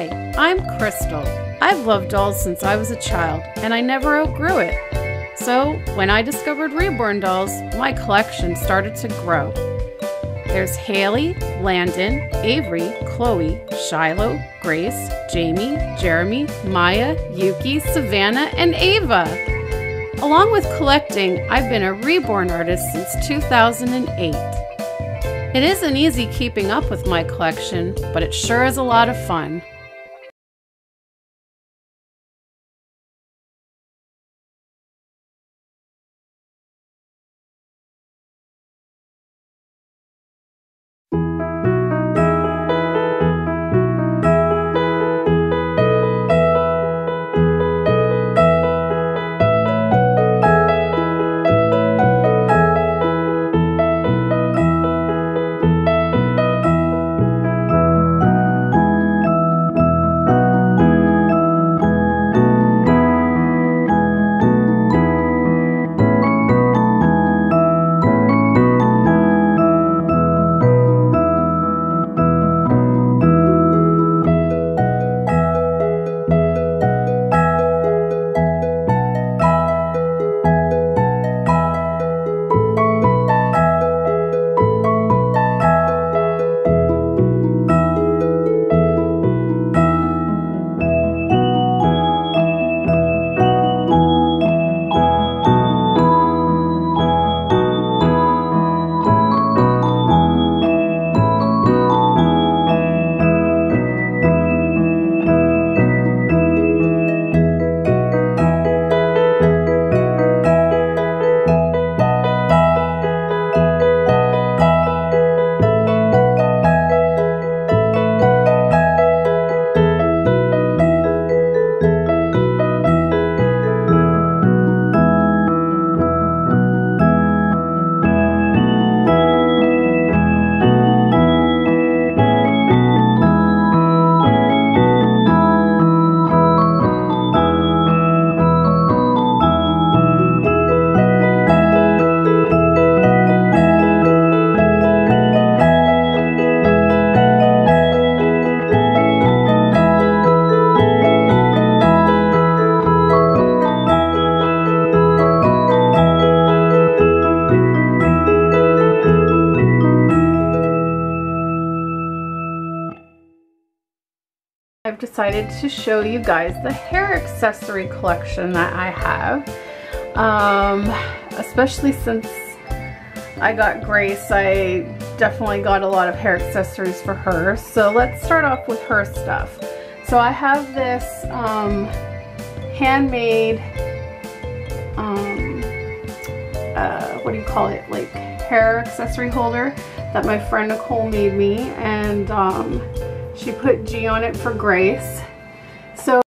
Hi, I'm Krystle. I've loved dolls since I was a child, and I never outgrew it. So, when I discovered Reborn dolls, my collection started to grow. There's Haley, Landon, Avery, Chloe, Shiloh, Grace, Jamie, Jeremy, Maya, Yuki, Savannah, and Ava. Along with collecting, I've been a reborn artist since 2008. It isn't easy keeping up with my collection, but it sure is a lot of fun. Decided to show you guys the hair accessory collection that I have. Um, especially since I got Grace, I definitely got a lot of hair accessories for her. So let's start off with her stuff. So I have this um, handmade, um, uh, what do you call it, like hair accessory holder that my friend Nicole made me. And um, she put G on it for Grace.